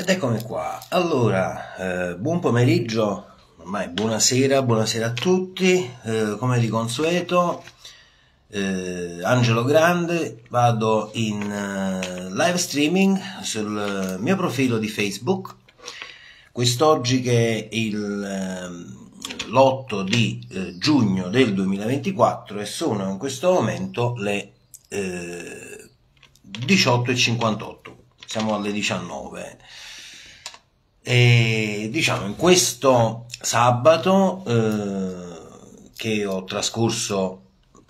Ed eccomi qua. Allora, eh, buon pomeriggio, ormai buonasera, buonasera a tutti. Eh, come di consueto, eh, Angelo Grande, vado in uh, live streaming sul mio profilo di Facebook. Quest'oggi che è il, ehm, l'8 di eh, giugno del 2024 e sono in questo momento le 18.58. Eh, Siamo alle 19 e diciamo in questo sabato eh, che ho trascorso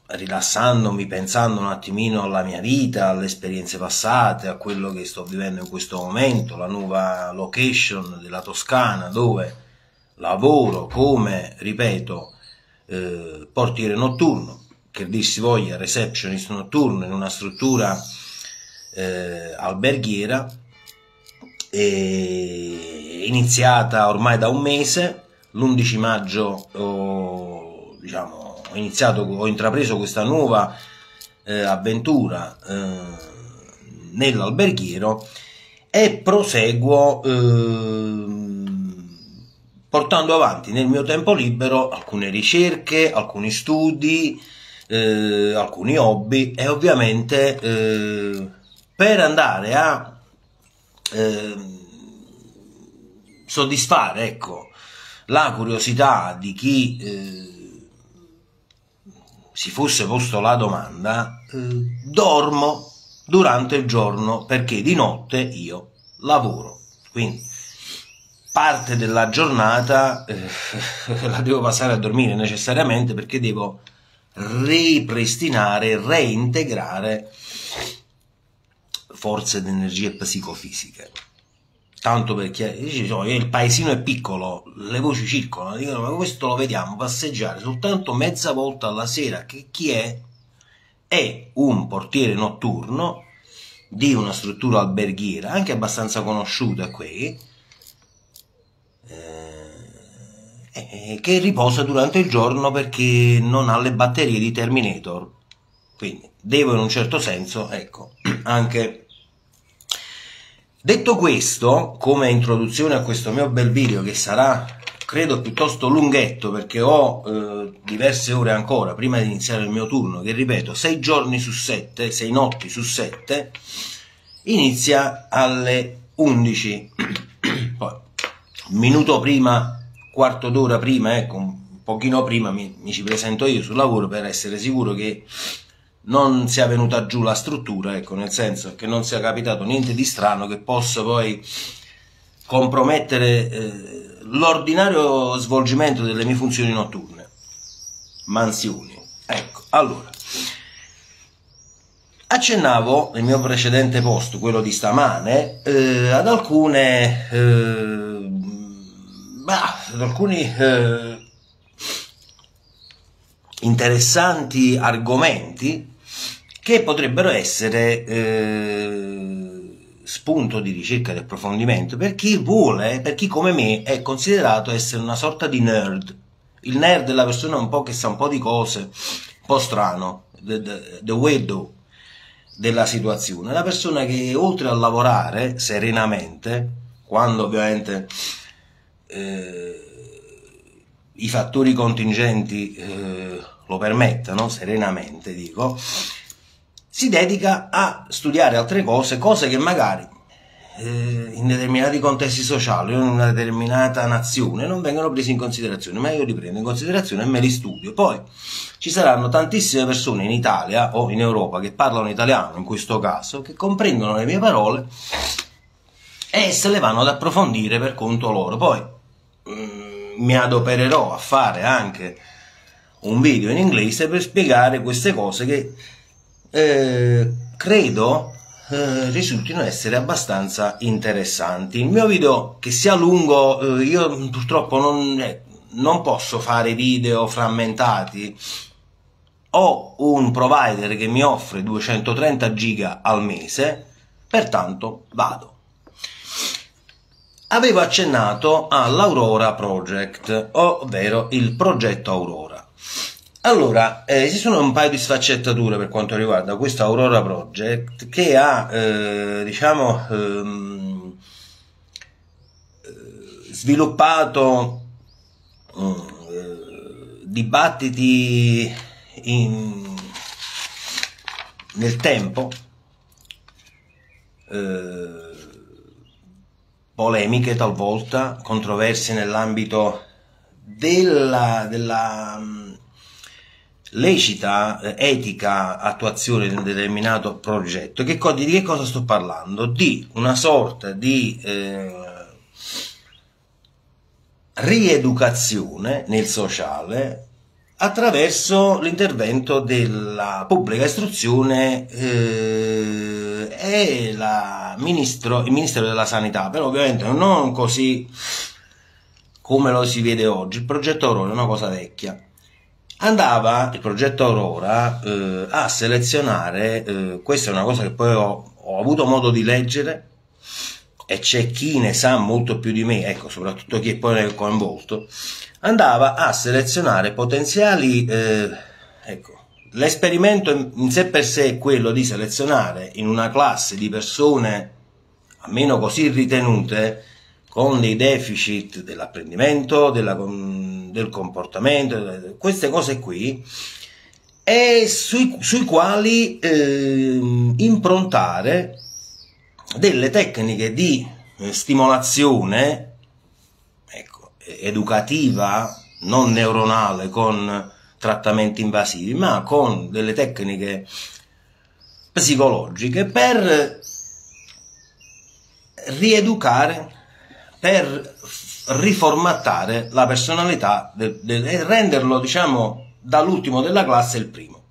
rilassandomi, pensando un attimino alla mia vita, alle esperienze passate, a quello che sto vivendo in questo momento, la nuova location della Toscana dove lavoro come, ripeto, eh, portiere notturno, che dir si voglia receptionist notturno in una struttura eh, alberghiera. È iniziata ormai da un mese, l'11 maggio ho, diciamo, ho iniziato, ho intrapreso questa nuova eh, avventura eh, nell'alberghiero e proseguo eh, portando avanti nel mio tempo libero alcune ricerche, alcuni studi, eh, alcuni hobby e ovviamente eh, per andare a eh, soddisfare ecco, la curiosità di chi eh, si fosse posto la domanda, eh, dormo durante il giorno perché di notte io lavoro. Quindi parte della giornata eh, la devo passare a dormire necessariamente perché devo ripristinare, reintegrare forze ed energie psicofisiche. Tanto perché il paesino è piccolo, le voci circolano, dicono ma questo lo vediamo passeggiare soltanto mezza volta alla sera, che chi è? È un portiere notturno di una struttura alberghiera, anche abbastanza conosciuta qui, eh, che riposa durante il giorno perché non ha le batterie di Terminator. Quindi devo in un certo senso, ecco, anche Detto questo, come introduzione a questo mio bel video che sarà credo piuttosto lunghetto perché ho eh, diverse ore ancora prima di iniziare il mio turno che ripeto 6 giorni su 7, 6 notti su 7 inizia alle 11 poi minuto prima quarto d'ora prima ecco un pochino prima mi, mi ci presento io sul lavoro per essere sicuro che non sia venuta giù la struttura, ecco, nel senso che non sia capitato niente di strano che possa poi compromettere eh, l'ordinario svolgimento delle mie funzioni notturne. Mansioni. Ecco, allora. Accennavo nel mio precedente post, quello di stamane, eh, ad alcune eh, bah, ad alcuni eh, interessanti argomenti che potrebbero essere eh, spunto di ricerca e di approfondimento per chi vuole, per chi come me è considerato essere una sorta di nerd. Il nerd è la persona un po' che sa un po' di cose, un po' strano, the, the, the weirdo della situazione. La persona che oltre a lavorare serenamente, quando ovviamente eh, i fattori contingenti eh, lo permettano, serenamente dico, si dedica a studiare altre cose, cose che magari eh, in determinati contesti sociali o in una determinata nazione non vengono prese in considerazione, ma io li prendo in considerazione e me li studio. Poi ci saranno tantissime persone in Italia o in Europa che parlano italiano in questo caso, che comprendono le mie parole e se le vanno ad approfondire per conto loro. Poi mm, mi adopererò a fare anche un video in inglese per spiegare queste cose che eh, credo eh, risultino essere abbastanza interessanti. Il mio video, che sia lungo, eh, io purtroppo non, eh, non posso fare video frammentati. Ho un provider che mi offre 230 giga al mese, pertanto vado. Avevo accennato all'Aurora Project, ovvero il progetto Aurora. Allora, eh, ci sono un paio di sfaccettature per quanto riguarda questo Aurora Project che ha, eh, diciamo, ehm, sviluppato mm, dibattiti in, nel tempo, eh, polemiche talvolta, controversie nell'ambito della, della um, lecita, eh, etica attuazione di un determinato progetto. Che, di che cosa sto parlando? Di una sorta di eh, rieducazione nel sociale attraverso l'intervento della pubblica istruzione eh, e ministro, il Ministero della Sanità, però ovviamente non così come lo si vede oggi. Il progetto Aurora è una cosa vecchia. Andava il progetto Aurora eh, a selezionare, eh, questa è una cosa che poi ho, ho avuto modo di leggere, e c'è chi ne sa molto più di me, ecco, soprattutto chi è poi è coinvolto, andava a selezionare potenziali, eh, ecco, l'esperimento in sé per sé è quello di selezionare in una classe di persone, almeno così ritenute, con dei deficit dell'apprendimento, della, del comportamento, queste cose qui, e sui, sui quali eh, improntare delle tecniche di eh, stimolazione educativa, non neuronale con trattamenti invasivi, ma con delle tecniche psicologiche per rieducare, per riformattare la personalità e renderlo, diciamo, dall'ultimo della classe il primo.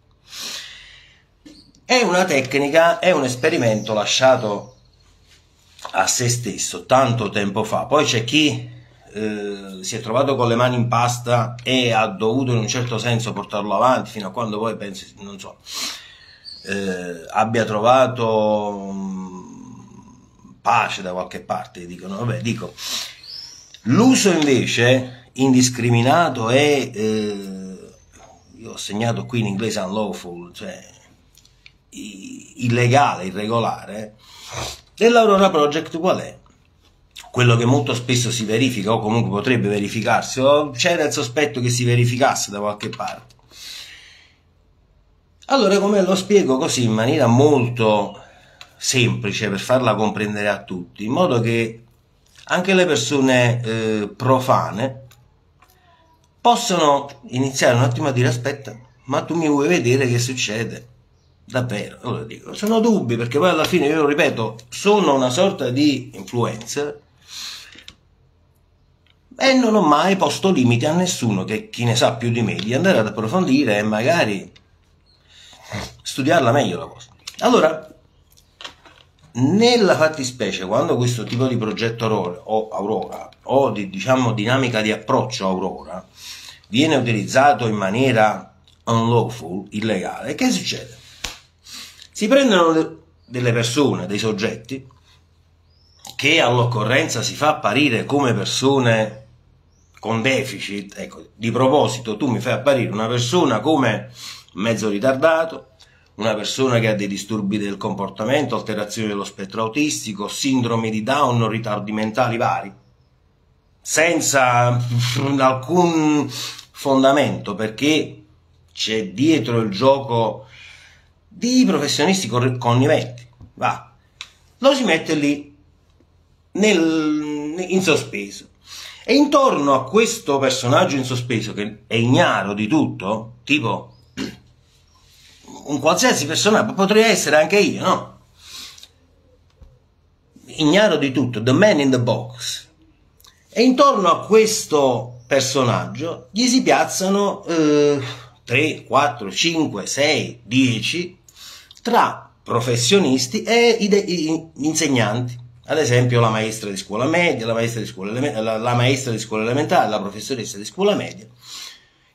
È una tecnica, è un esperimento lasciato a se stesso tanto tempo fa. Poi c'è chi eh, si è trovato con le mani in pasta e ha dovuto in un certo senso portarlo avanti fino a quando poi pensi, non so, eh, abbia trovato um, pace da qualche parte, dicono, vabbè, dico, l'uso invece indiscriminato e, eh, io ho segnato qui in inglese unlawful, cioè illegale, irregolare, dell'Aurora Project qual è? quello che molto spesso si verifica o comunque potrebbe verificarsi o c'era il sospetto che si verificasse da qualche parte. Allora come lo spiego così in maniera molto semplice per farla comprendere a tutti, in modo che anche le persone eh, profane possono iniziare un attimo a dire aspetta, ma tu mi vuoi vedere che succede? Davvero, allora dico, sono dubbi perché poi alla fine, io ripeto, sono una sorta di influencer e non ho mai posto limiti a nessuno che chi ne sa più di me di andare ad approfondire e magari studiarla meglio la cosa. Allora, nella fattispecie, quando questo tipo di progetto Aurora o, Aurora, o di diciamo, dinamica di approccio Aurora viene utilizzato in maniera unlawful, illegale, che succede? Si prendono delle persone, dei soggetti, che all'occorrenza si fa apparire come persone con deficit, ecco, di proposito tu mi fai apparire una persona come mezzo ritardato, una persona che ha dei disturbi del comportamento, alterazioni dello spettro autistico, sindrome di Down, ritardi mentali vari, senza alcun fondamento, perché c'è dietro il gioco di professionisti conniventi. Va, lo si mette lì nel, in sospeso. E intorno a questo personaggio in sospeso, che è ignaro di tutto, tipo un qualsiasi personaggio, potrei essere anche io, no? Ignaro di tutto, the man in the box. E intorno a questo personaggio gli si piazzano eh, 3, 4, 5, 6, 10 tra professionisti e insegnanti ad esempio la maestra di scuola media, la maestra di scuola, la, la maestra di scuola elementare, la professoressa di scuola media,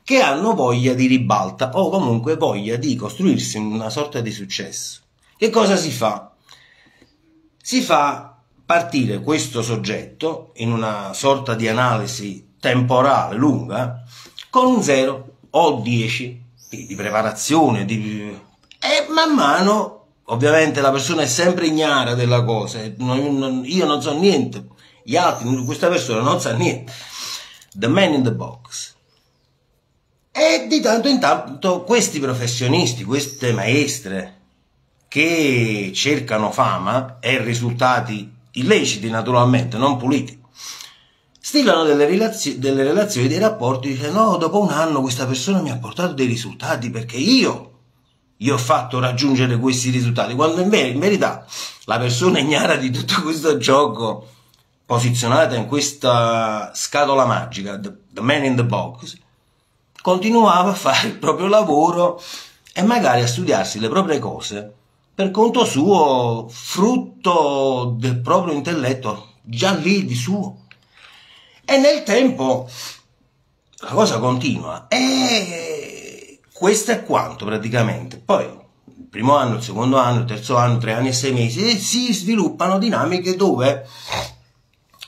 che hanno voglia di ribalta o comunque voglia di costruirsi una sorta di successo. Che cosa si fa? Si fa partire questo soggetto in una sorta di analisi temporale lunga con un 0 o 10 di, di preparazione di, e man mano Ovviamente la persona è sempre ignara della cosa, io non so niente, gli altri, questa persona non sa niente. The man in the box. E di tanto in tanto questi professionisti, queste maestre che cercano fama e risultati illeciti naturalmente, non puliti, stilano delle, relazio- delle relazioni, dei rapporti, dice no, dopo un anno questa persona mi ha portato dei risultati perché io gli ho fatto raggiungere questi risultati, quando in, ver- in verità la persona ignara di tutto questo gioco posizionata in questa scatola magica, the, the man in the box, continuava a fare il proprio lavoro e magari a studiarsi le proprie cose per conto suo, frutto del proprio intelletto, già lì di suo. E nel tempo la cosa continua. E questo è quanto praticamente. Poi il primo anno, il secondo anno, il terzo anno, tre anni e sei mesi, si sviluppano dinamiche dove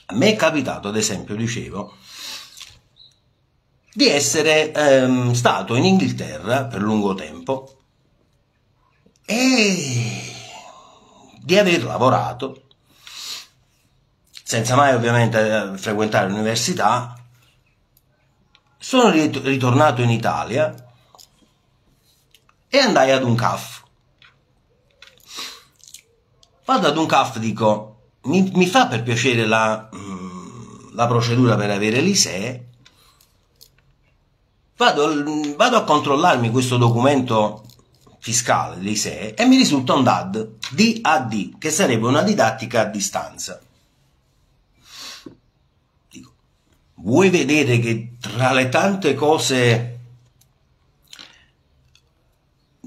a me è capitato, ad esempio, dicevo, di essere ehm, stato in Inghilterra per lungo tempo. E di aver lavorato senza mai ovviamente frequentare l'università sono ritornato in Italia e andai ad un CAF vado ad un CAF dico mi, mi fa per piacere la, mm, la procedura per avere l'ISEE vado, vado a controllarmi questo documento fiscale l'ISEE e mi risulta un DAD, DAD, che sarebbe una didattica a distanza. Dico, vuoi vedere che tra le tante cose,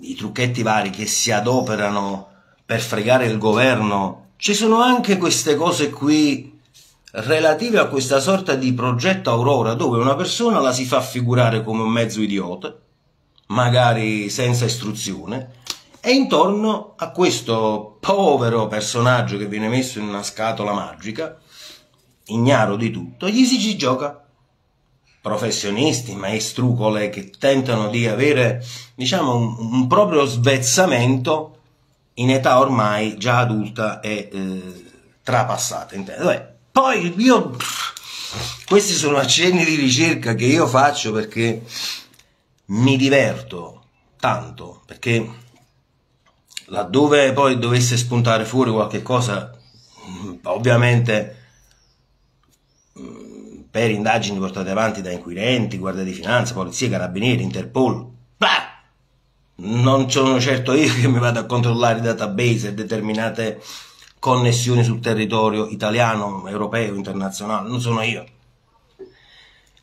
i trucchetti vari che si adoperano per fregare il governo, ci sono anche queste cose qui relative a questa sorta di progetto Aurora dove una persona la si fa figurare come un mezzo idiota magari senza istruzione, e intorno a questo povero personaggio che viene messo in una scatola magica, ignaro di tutto, gli si gioca. Professionisti, maestrucole che tentano di avere, diciamo, un, un proprio svezzamento in età ormai già adulta e eh, trapassata. Intendo. Poi io, questi sono accenni di ricerca che io faccio perché mi diverto tanto perché laddove poi dovesse spuntare fuori qualche cosa, ovviamente mm, per indagini portate avanti da inquirenti, guardia di finanza, polizia, carabinieri, Interpol, bah! non sono certo io che mi vado a controllare i database e determinate connessioni sul territorio italiano, europeo, internazionale, non sono io.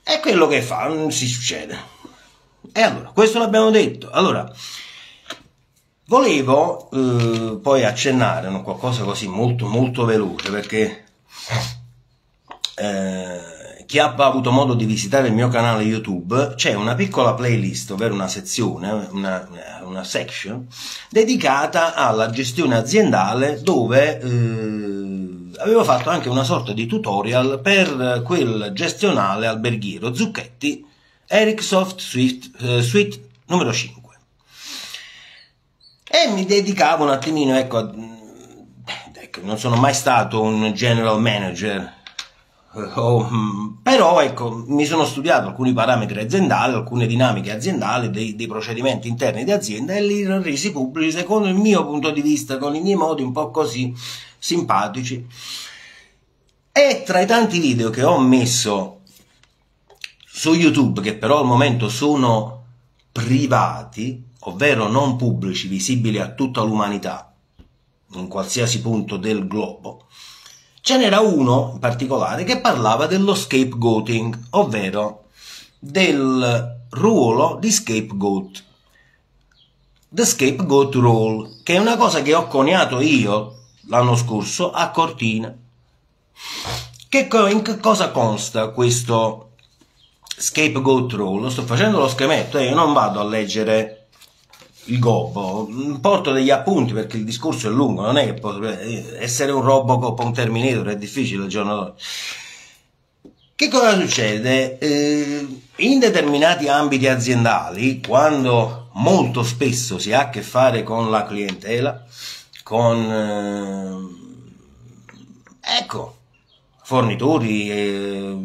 È quello che fa, non si succede. E allora, questo l'abbiamo detto. Allora, volevo eh, poi accennare a qualcosa così molto molto veloce perché eh, chi ha avuto modo di visitare il mio canale YouTube c'è una piccola playlist, ovvero una sezione, una, una section dedicata alla gestione aziendale dove eh, avevo fatto anche una sorta di tutorial per quel gestionale alberghiero Zucchetti Ericssoft Swift, uh, Suite numero 5. E mi dedicavo un attimino, ecco, a, ecco, non sono mai stato un general manager, oh, però ecco, mi sono studiato alcuni parametri aziendali, alcune dinamiche aziendali, dei, dei procedimenti interni di azienda e li ho resi pubblici secondo il mio punto di vista, con i miei modi un po' così simpatici. E tra i tanti video che ho messo su YouTube, che però al momento sono privati, ovvero non pubblici, visibili a tutta l'umanità, in qualsiasi punto del globo, ce n'era uno in particolare che parlava dello scapegoating, ovvero del ruolo di scapegoat. The scapegoat role, che è una cosa che ho coniato io l'anno scorso a Cortina. Che in che cosa consta questo scapegoat rule, sto facendo lo schemetto e io non vado a leggere il gobbo, porto degli appunti perché il discorso è lungo, non è che posso, essere un Robocop un Terminator è difficile al giorno d'oggi. Che cosa succede? Eh, in determinati ambiti aziendali, quando molto spesso si ha a che fare con la clientela, con... Eh, ecco, fornitori, eh,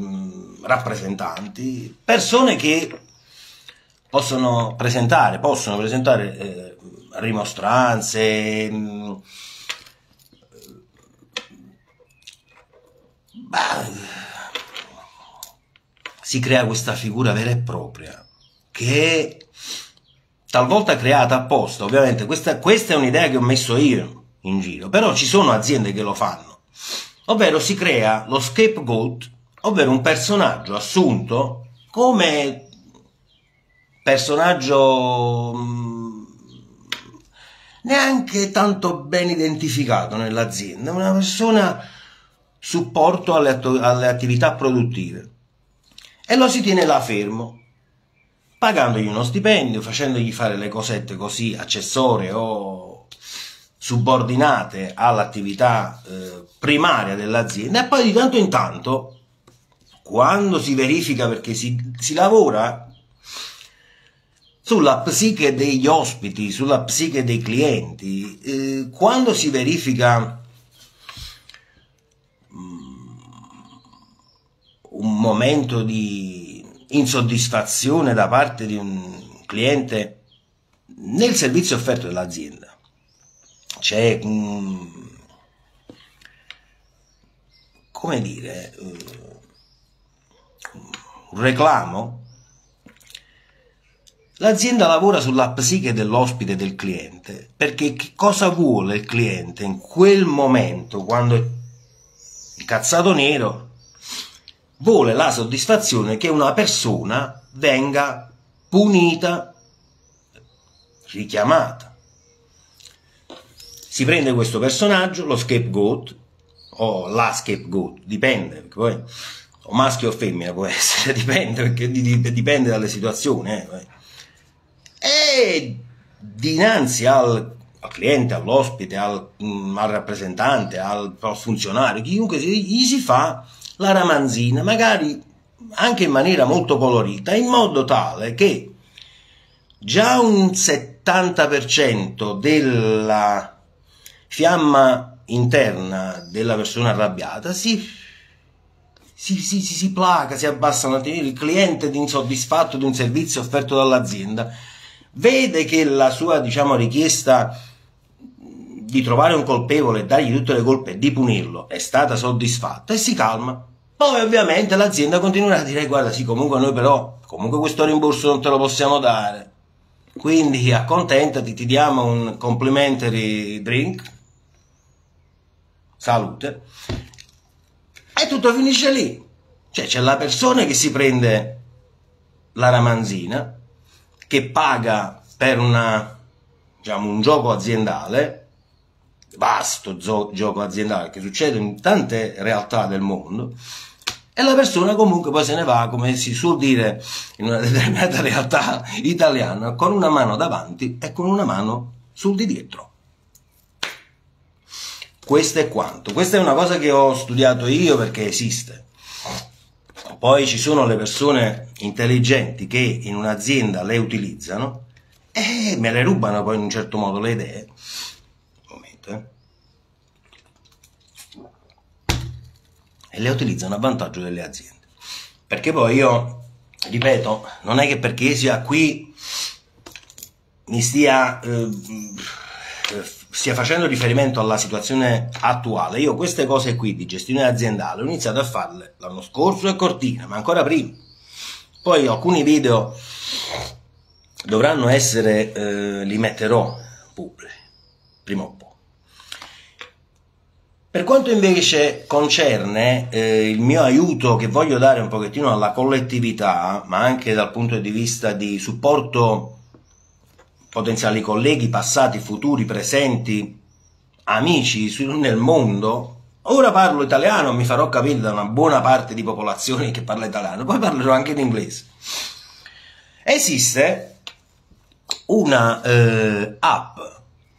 rappresentanti, persone che possono presentare, possono presentare eh, rimostranze, mh, mm, si crea questa figura vera e propria che è talvolta creata apposta, ovviamente questa, questa è un'idea che ho messo io in giro, però ci sono aziende che lo fanno, ovvero si crea lo scapegoat, ovvero un personaggio assunto come personaggio mh, neanche tanto ben identificato nell'azienda, una persona supporto alle, alle attività produttive. E lo si tiene là fermo pagandogli uno stipendio, facendogli fare le cosette così accessorie o subordinate all'attività eh, primaria dell'azienda. E poi di tanto in tanto, quando si verifica perché si, si lavora sulla psiche degli ospiti, sulla psiche dei clienti, eh, quando si verifica mm, un momento di insoddisfazione da parte di un cliente nel servizio offerto dall'azienda. C'è un, come dire, un reclamo. L'azienda lavora sulla psiche dell'ospite del cliente perché che cosa vuole il cliente in quel momento quando è incazzato nero vuole la soddisfazione che una persona venga punita, richiamata. Si prende questo personaggio, lo scapegoat, o la scapegoat, dipende, poi o maschio o femmina può essere, dipende, perché dipende dalle situazioni. Eh. E dinanzi al, al cliente, all'ospite, al, mm, al rappresentante, al, al, funzionario, chiunque gli si fa la ramanzina, magari anche in maniera molto colorita, in modo tale che già un 70% della fiamma interna della persona arrabbiata si, si, si, si placa, si abbassa un attimino, il cliente insoddisfatto di un servizio offerto dall'azienda vede che la sua diciamo, richiesta di trovare un colpevole e dargli tutte le colpe e di punirlo è stata soddisfatta e si calma. Poi ovviamente l'azienda continuerà a dire guarda sì comunque noi però comunque questo rimborso non te lo possiamo dare. Quindi accontentati, ti diamo un complimentary drink. Salute. E tutto finisce lì. Cioè c'è la persona che si prende la ramanzina, che paga per una, diciamo, un gioco aziendale, vasto gioco aziendale che succede in tante realtà del mondo e la persona comunque poi se ne va, come si suol dire in una determinata realtà italiana, con una mano davanti e con una mano sul di dietro. Questo è quanto. Questa è una cosa che ho studiato io perché esiste. Poi ci sono le persone intelligenti che in un'azienda le utilizzano e me le rubano poi in un certo modo le idee eh? E le utilizzano a vantaggio delle aziende. Perché poi io, ripeto, non è che perché sia qui mi stia, eh, stia facendo riferimento alla situazione attuale. Io queste cose qui di gestione aziendale ho iniziato a farle l'anno scorso a Cortina, ma ancora prima. Poi alcuni video dovranno essere, eh, li metterò pubblici, prima o poi. Per quanto invece concerne eh, il mio aiuto che voglio dare un pochettino alla collettività, ma anche dal punto di vista di supporto potenziali colleghi passati, futuri, presenti, amici nel mondo, ora parlo italiano, mi farò capire da una buona parte di popolazione che parla italiano, poi parlerò anche in inglese. Esiste una eh, app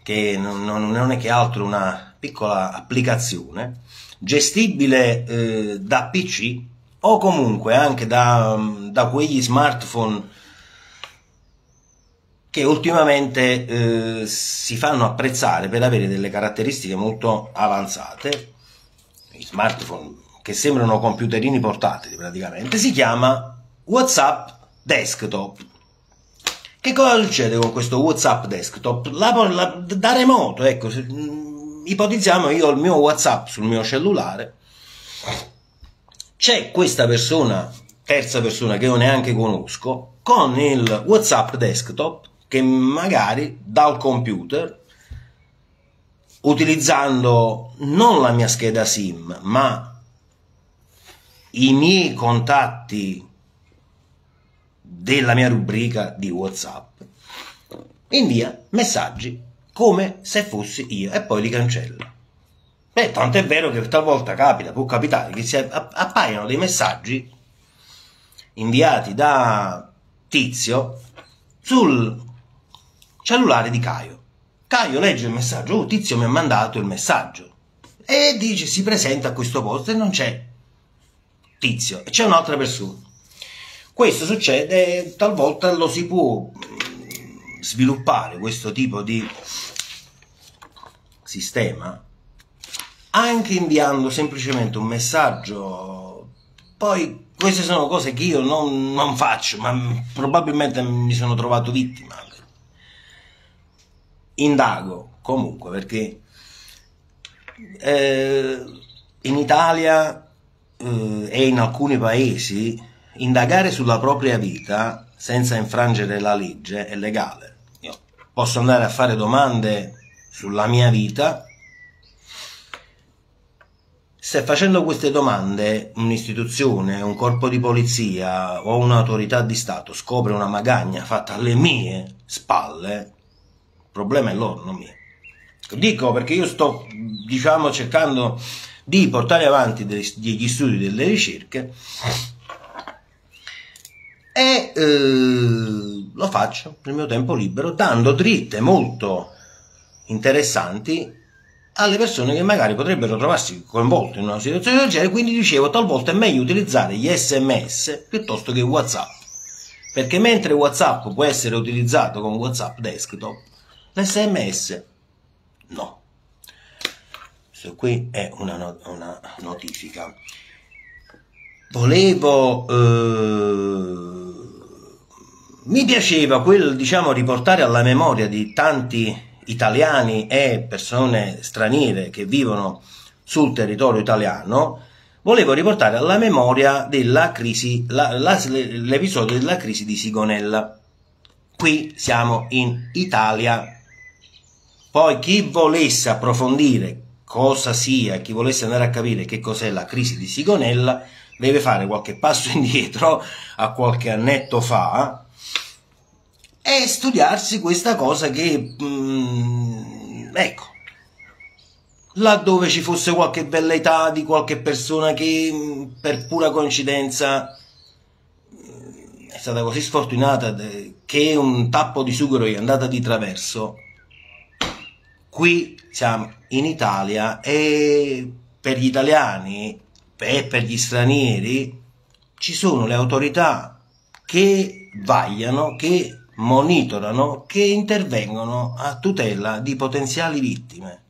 che non, non è che altro una piccola applicazione gestibile eh, da PC o comunque anche da, da quegli smartphone che ultimamente eh, si fanno apprezzare per avere delle caratteristiche molto avanzate. I smartphone che sembrano computerini portatili praticamente, si chiama WhatsApp Desktop. Che cosa succede con questo WhatsApp Desktop? La, la, da remoto, ecco, se, mh, ipotizziamo io ho il mio WhatsApp sul mio cellulare, c'è questa persona, terza persona che io neanche conosco, con il WhatsApp Desktop che magari dal computer utilizzando non la mia scheda SIM, ma i miei contatti della mia rubrica di WhatsApp, invia messaggi come se fossi io e poi li cancella. Beh, tanto è vero che talvolta capita, può capitare che si appaiano dei messaggi inviati da Tizio sul cellulare di Caio. Caio legge il messaggio, oh, Tizio mi ha mandato il messaggio e dice si presenta a questo posto e non c'è Tizio, c'è un'altra persona. Questo succede, talvolta lo si può mm, sviluppare questo tipo di sistema anche inviando semplicemente un messaggio. Poi queste sono cose che io non, non faccio, ma probabilmente mi sono trovato vittima indago comunque perché eh, in Italia eh, e in alcuni paesi indagare sulla propria vita senza infrangere la legge è legale. Io posso andare a fare domande sulla mia vita se facendo queste domande un'istituzione, un corpo di polizia o un'autorità di Stato scopre una magagna fatta alle mie spalle, problema è loro, non mio. Dico perché io sto, diciamo, cercando di portare avanti degli studi, delle ricerche e eh, lo faccio nel mio tempo libero dando dritte molto interessanti alle persone che magari potrebbero trovarsi coinvolte in una situazione del genere, quindi dicevo talvolta è meglio utilizzare gli sms piuttosto che whatsapp perché mentre whatsapp può essere utilizzato con whatsapp desktop L'SMS no. Questo qui è una, not una notifica. Volevo... Eh, mi piaceva quel, diciamo, riportare alla memoria di tanti italiani e persone straniere che vivono sul territorio italiano, volevo riportare alla memoria l'episodio della crisi di Sigonella. Qui siamo in Italia, poi chi volesse approfondire cosa sia, chi volesse andare a capire che cos'è la crisi di Sigonella, deve fare qualche passo indietro a qualche annetto fa e studiarsi questa cosa che, mm, ecco, laddove ci fosse qualche bella età di qualche persona che mm, per pura coincidenza mm, è stata così sfortunata che un tappo di sughero è andata di traverso qui siamo in Italia e per gli italiani e per gli stranieri ci sono le autorità che vagliano, che monitorano, che intervengono a tutela di potenziali vittime.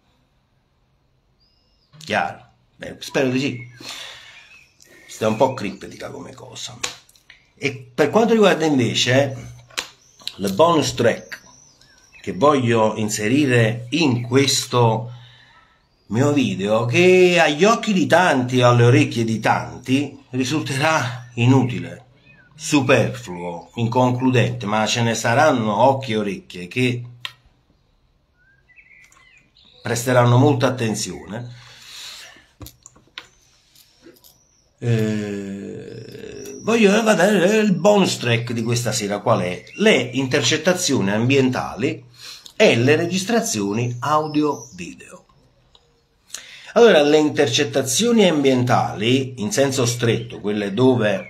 Chiaro? Beh, spero di sì. Sta un po' criptica come cosa. E per quanto riguarda invece le bonus track che voglio inserire in questo mio video che agli occhi di tanti e alle orecchie di tanti risulterà inutile, superfluo, inconcludente, ma ce ne saranno occhi e orecchie che presteranno molta attenzione. Eh, voglio vedere il bonus track di questa sera qual è? Le intercettazioni ambientali e le registrazioni audio-video. Allora, le intercettazioni ambientali, in senso stretto, quelle dove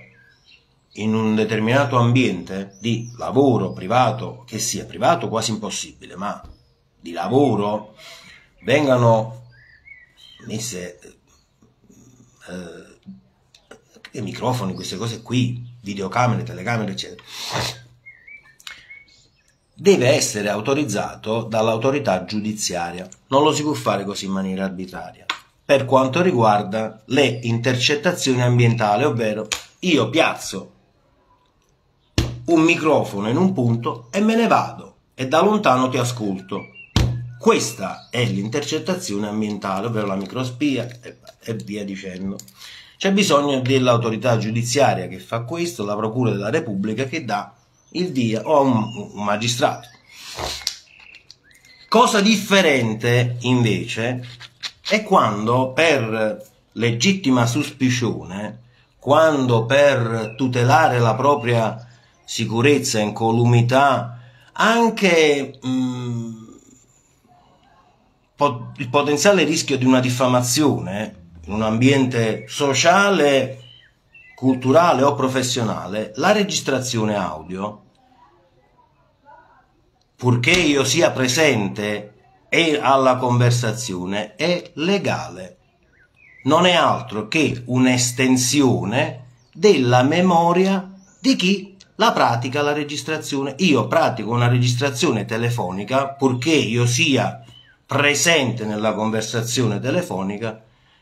in un determinato ambiente di lavoro privato, che sia privato quasi impossibile, ma di lavoro, vengano messe eh, microfoni, queste cose qui, videocamere, telecamere, eccetera deve essere autorizzato dall'autorità giudiziaria. Non lo si può fare così in maniera arbitraria. per quanto riguarda le intercettazioni ambientali, ovvero io piazzo un microfono in un punto e me ne vado e da lontano ti ascolto. Questa è l'intercettazione ambientale, ovvero la microspia e, via dicendo. C'è bisogno dell'autorità giudiziaria che fa questo, la Procura della Repubblica che dà il via o a un, magistrato. Cosa differente invece è quando per legittima suspicione, quando per tutelare la propria sicurezza, incolumità, anche mh, mm, il potenziale rischio di una diffamazione in un ambiente sociale, culturale o professionale, la registrazione audio, purché io sia presente e alla conversazione, è legale. Non è altro che un'estensione della memoria di chi la pratica la registrazione. Io pratico una registrazione telefonica purché io sia presente nella conversazione telefonica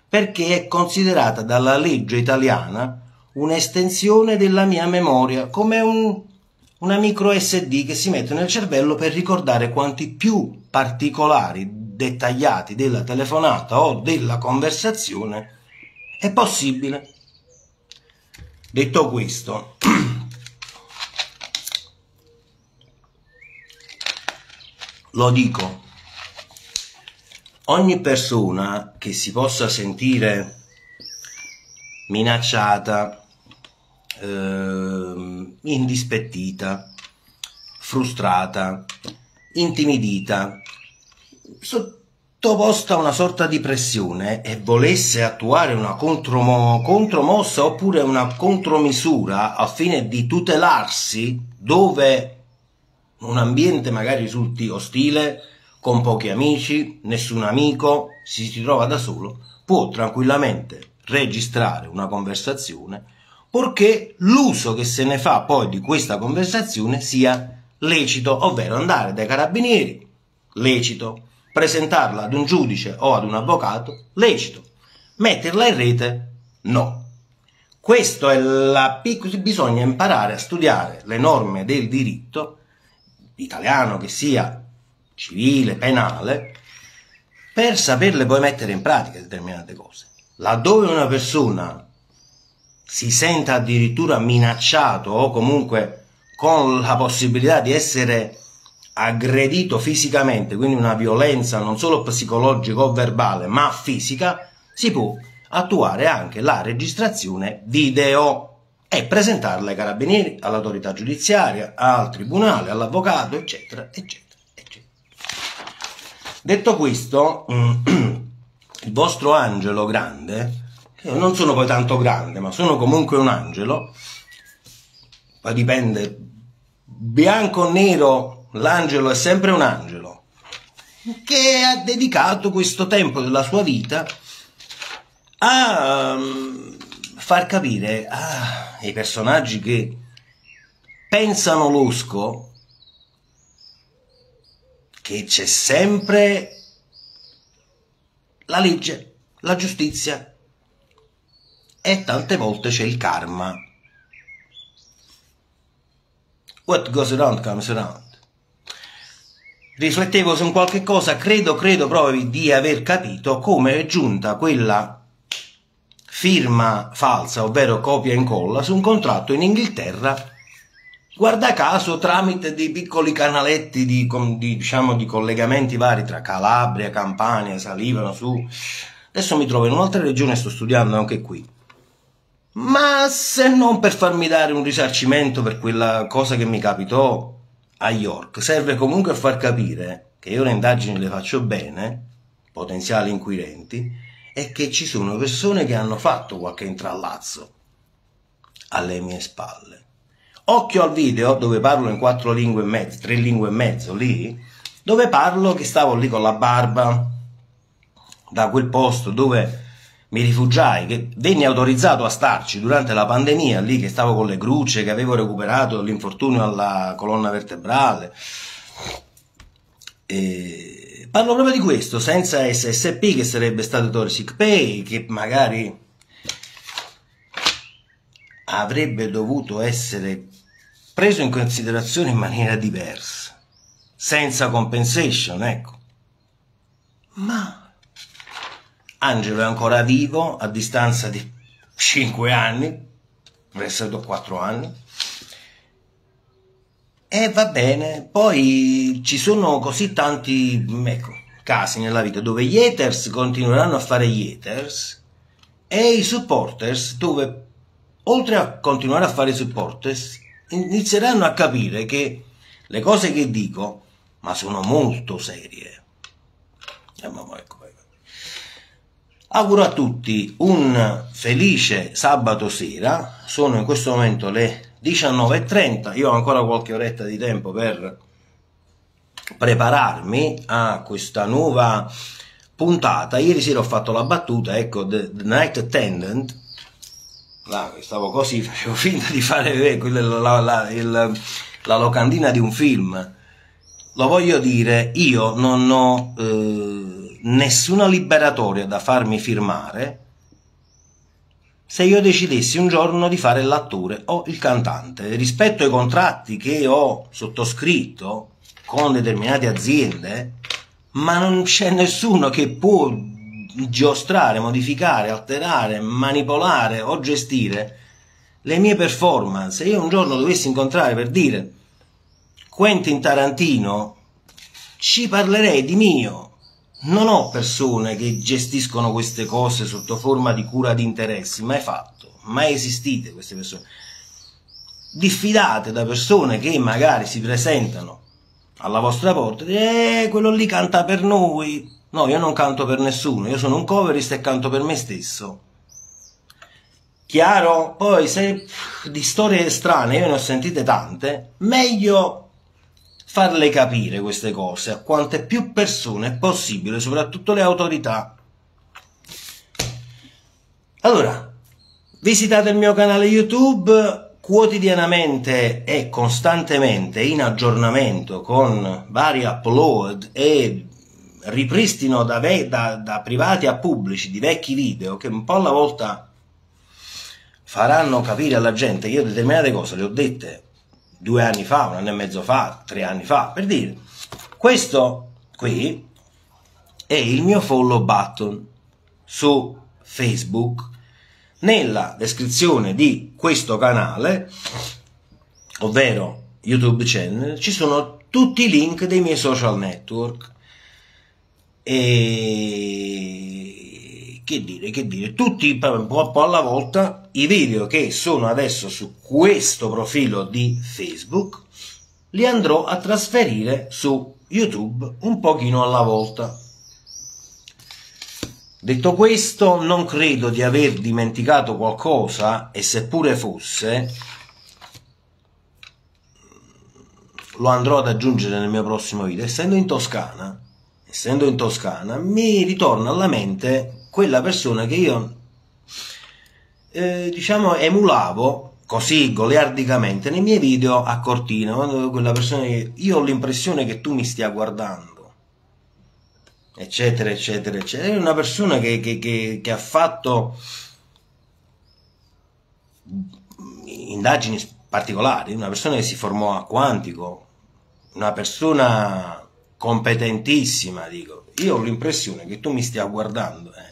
perché è considerata dalla legge italiana un'estensione della mia memoria, come un, una micro SD che si mette nel cervello per ricordare quanti più particolari dettagliati della telefonata o della conversazione è possibile. Detto questo, lo dico ogni persona che si possa sentire minacciata, eh, indispettita, frustrata, intimidita, sottoposta a una sorta di pressione e volesse attuare una contromo- contromossa oppure una contromisura al fine di tutelarsi dove un ambiente magari risulti ostile, con pochi amici, nessun amico, si, si trova da solo, può tranquillamente registrare una conversazione purché l'uso che se ne fa poi di questa conversazione sia lecito, ovvero andare dai carabinieri, lecito, presentarla ad un giudice o ad un avvocato, lecito, metterla in rete, no. Questo è la piccola, bisogna imparare a studiare le norme del diritto italiano che sia civile, penale, per saperle poi mettere in pratica determinate cose. Laddove una persona si senta addirittura minacciato o comunque con la possibilità di essere aggredito fisicamente, quindi una violenza non solo psicologica o verbale, ma fisica, si può attuare anche la registrazione video e presentarla ai carabinieri, all'autorità giudiziaria, al tribunale, all'avvocato, eccetera, eccetera. Detto questo, il vostro angelo grande, io non sono poi tanto grande, ma sono comunque un angelo, poi dipende, bianco o nero, l'angelo è sempre un angelo, che ha dedicato questo tempo della sua vita a um, far capire ai personaggi che pensano losco che c'è sempre la legge, la giustizia e tante volte c'è il karma. What goes around comes around. Riflettevo su qualche cosa, credo, credo proprio di aver capito come è giunta quella firma falsa, ovvero copia e incolla, su un contratto in Inghilterra guarda caso tramite dei piccoli canaletti di, di, diciamo, di collegamenti vari tra Calabria, Campania, salivano su. Adesso mi trovo in un'altra regione e sto studiando anche qui. Ma se non per farmi dare un risarcimento per quella cosa che mi capitò a York, serve comunque a far capire che io le indagini le faccio bene, potenziali inquirenti, e che ci sono persone che hanno fatto qualche intrallazzo alle mie spalle. Occhio al video dove parlo in quattro lingue e mezzo, tre lingue e mezzo lì, dove parlo che stavo lì con la barba da quel posto dove mi rifugiai, che venni autorizzato a starci durante la pandemia, lì che stavo con le grucce, che avevo recuperato l'infortunio alla colonna vertebrale. E Parlo proprio di questo, senza SSP che sarebbe stato Toxic Pay, che magari avrebbe dovuto essere preso in considerazione in maniera diversa, senza compensation, ecco. Ma Angelo è ancora vivo a distanza di 5 anni, verso 4 anni, e va bene, poi ci sono così tanti ecco, casi nella vita dove gli haters continueranno a fare gli haters e i supporters dove oltre a continuare a fare i supporters inizieranno a capire che le cose che dico ma sono molto serie. Ecco, Auguro a tutti un felice sabato sera, sono in questo momento le 19.30, io ho ancora qualche oretta di tempo per prepararmi a questa nuova puntata. Ieri sera ho fatto la battuta, ecco, The, the Night Attendant, là, stavo così, facevo finta di fare la, la, la, il, la locandina di un film. Lo voglio dire, io non ho eh, nessuna liberatoria da farmi firmare se io decidessi un giorno di fare l'attore o il cantante. Rispetto ai contratti che ho sottoscritto con determinate aziende, ma non c'è nessuno che può giostrare, modificare, alterare, manipolare o gestire le mie performance. Se io un giorno dovessi incontrare per dire Quentin Tarantino, ci parlerei di mio, non ho persone che gestiscono queste cose sotto forma di cura di interessi, mai fatto, mai esistite queste persone. Diffidate da persone che magari si presentano alla vostra porta e dicono, eh, quello lì canta per noi. No, io non canto per nessuno, io sono un coverist e canto per me stesso. Chiaro? Poi se di storie strane io ne ho sentite tante, meglio farle capire queste cose a quante più persone possibile, soprattutto le autorità. Allora, visitate il mio canale YouTube quotidianamente e costantemente in aggiornamento con vari upload e ripristino da, da, da privati a pubblici di vecchi video che un po' alla volta faranno capire alla gente che io determinate cose le ho dette due anni fa, un anno e mezzo fa, tre anni fa, per dire. Questo qui è il mio follow button su Facebook. Nella descrizione di questo canale, ovvero YouTube channel, ci sono tutti i link dei miei social network. E che dire, che dire, tutti un po' alla volta i video che sono adesso su questo profilo di Facebook li andrò a trasferire su YouTube un pochino alla volta. Detto questo, non credo di aver dimenticato qualcosa e seppure fosse, lo andrò ad aggiungere nel mio prossimo video. Essendo in Toscana, essendo in Toscana, mi ritorna alla mente quella persona che io eh, diciamo, emulavo così goliardicamente nei miei video a Cortina, quando quella persona io ho l'impressione che tu mi stia guardando, eccetera, eccetera, eccetera. È una persona che, che, che, che ha fatto indagini particolari, una persona che si formò a Quantico, una persona competentissima, dico. Io ho l'impressione che tu mi stia guardando, eh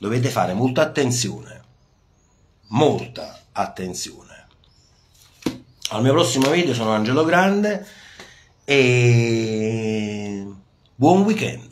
dovete fare molta attenzione, molta attenzione. Al mio prossimo video sono Angelo Grande e buon weekend.